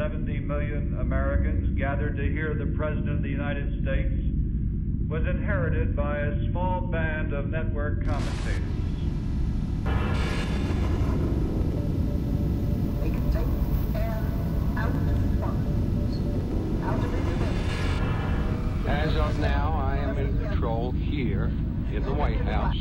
70 million Americans gathered to hear the President of the United States was inherited by a small band of network commentators. They can take air out of lungs, out of inhalation. As of now, I am in control here in the White House.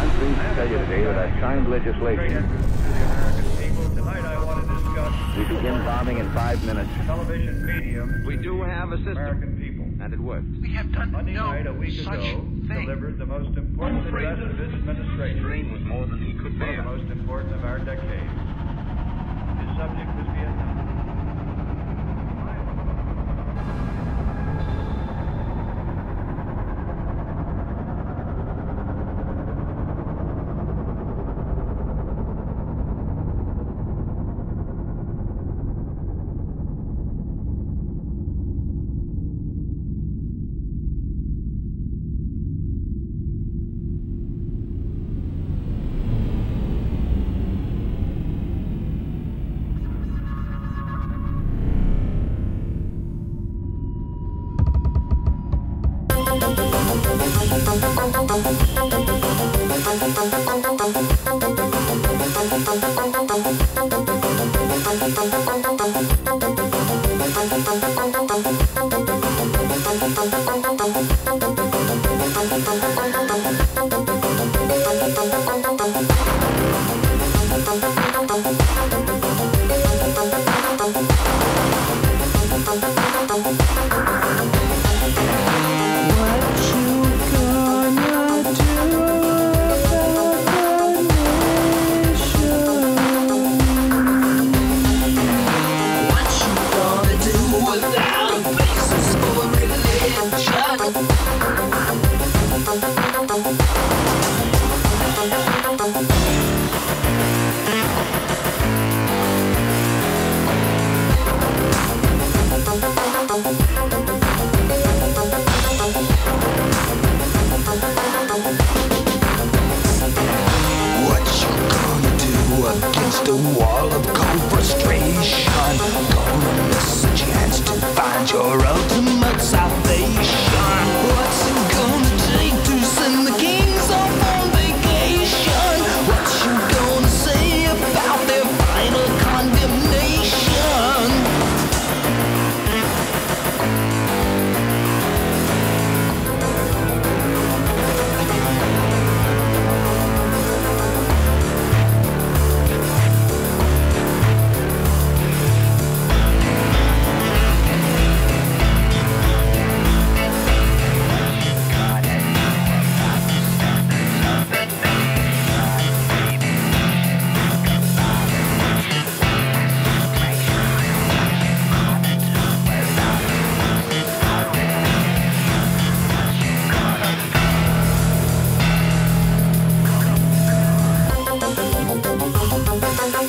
I'm pleased to tell you today that I've signed Great legislation. efforts to the American people. Tonight I want to discuss We begin bombing in five minutes. television medium We do have a system, American people. and it works. We have done Monday no night, a week such ago, thing. delivered the most important address of this administration, Dream was more than he could one of the most important of our decade. His subject was Vietnam. What a wall of cold frustration? Gonna miss a chance to find your ultimate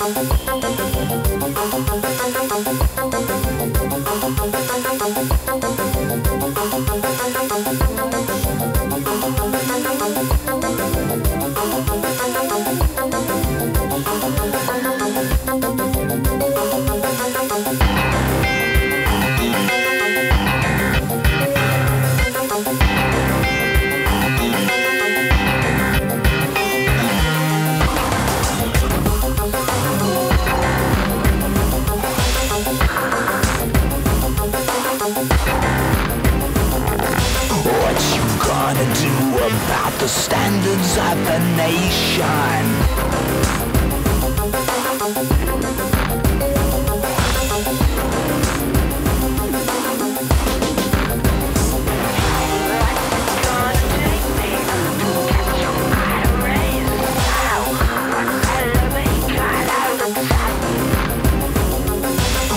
Música What you gonna do about the standards of the nation?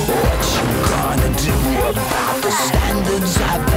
What you gonna do about the standards of